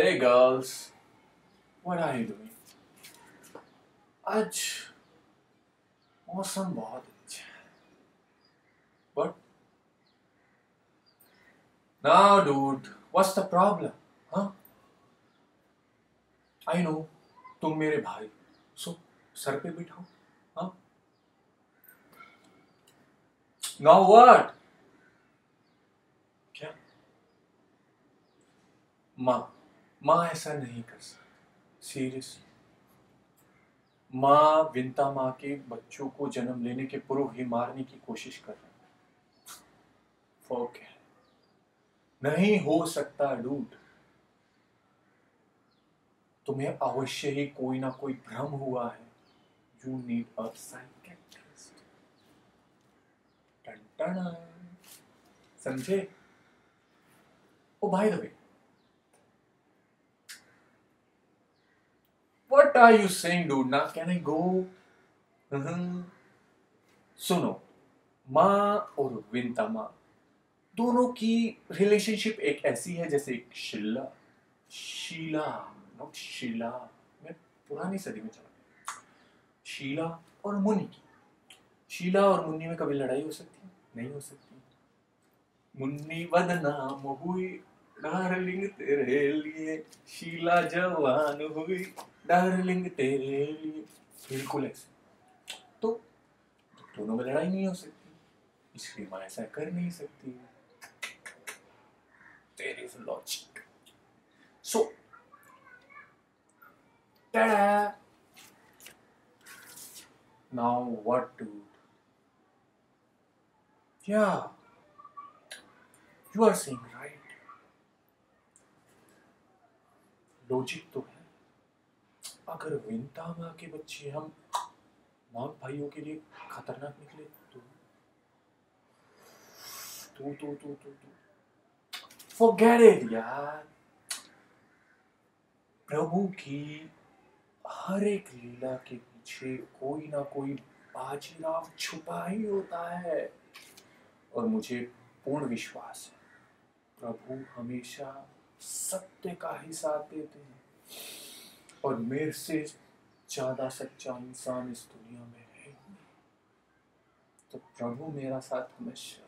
Hey girls, what are you doing? आज मौसम बहुत अच्छा है But now dude, what's the problem? Huh? I know तुम मेरे भाई सो सर पे बिठाओ हाँ Now what? क्या माँ माँ ऐसा नहीं कर सकती। सीरियसली माँ विंता माँ के बच्चों को जन्म लेने के पूर्व ही मारने की कोशिश कर रही है। नहीं हो सकता डूड तुम्हें अवश्य ही कोई ना कोई भ्रम हुआ है। यू नीड अ साइकेट्रिस्ट समझे? ओ भाई the way What are you saying, dude? Now can I go? सुनो माँ और विंता माँ. दोनों की रिलेशनशिप एक ऐसी है जैसे एक शिला. शीला नॉट शीला. मैं पुरानी सदी में चला शीला और मुनि की। शीला और मुन्नी में कभी लड़ाई हो सकती? है नहीं हो सकती। मुन्नी बदनाम हुई डार्लिंग तेरे लिए शीला जवान हुई डार्लिंग तेरे लिए बिल्कुल ऐसे तो दोनों में लड़ाई नहीं हो सकती इसलिए माँ ऐसा कर नहीं सकती there is logic so Ta-da! Now what to Yeah. You are saying. Logic तो है। अगर विंता माँ के बच्चे हम नाग भाइयों के लिए खतरनाक निकले तो तो तो तो तो तो फॉरगेट इट यार। प्रभु की हर एक लीला के पीछे कोई ना कोई बाजीराव छुपा ही होता है। और मुझे पूर्ण विश्वास है, प्रभु हमेशा सत्य का ही साथ देते हैं। और मेरे से ज़्यादा सच्चा इंसान इस दुनिया में है तो प्रभु मेरा साथ हमेशा